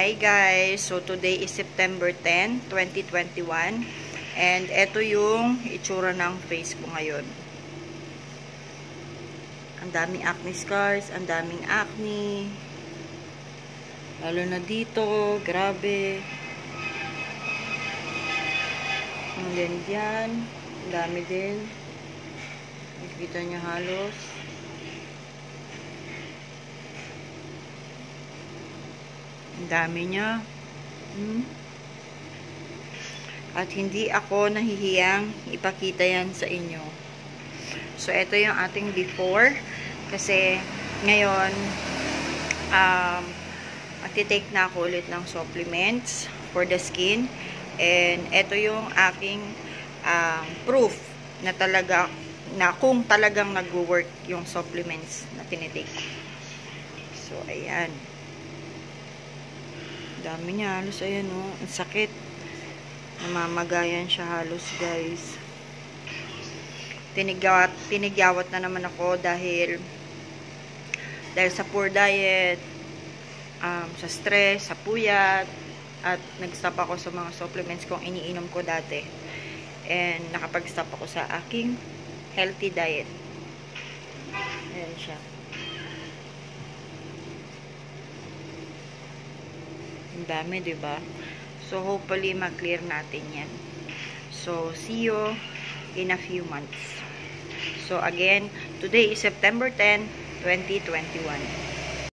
Hi guys! So today is September 10, 2021 and ito yung itsura ng face ko ngayon. Ang daming acne scars, ang daming acne. Lalo na dito, grabe. Ang din dyan, ang dami din. Nakikita nyo halos. Ang dami niya. Hmm? At hindi ako nahihiyang ipakita yan sa inyo. So, ito yung ating before. Kasi, ngayon, um, magti-take na ako ulit ng supplements for the skin. And, ito yung aking um, proof na talaga, na kung talagang nag-work yung supplements na tinitake. So, ayan. Dami niya halos. Ayan, oh. Ang sakit. Namamagayan siya halos, guys. Tinigyawat, tinigyawat na naman ako dahil dahil sa poor diet, um, sa stress, sa puyat, at nag-stop ako sa mga supplements kong iniinom ko dati. And nakapag-stop ako sa aking healthy diet. Ayan siya. Ang dami, ba? So, hopefully, mag-clear natin yan. So, see you in a few months. So, again, today is September 10, 2021.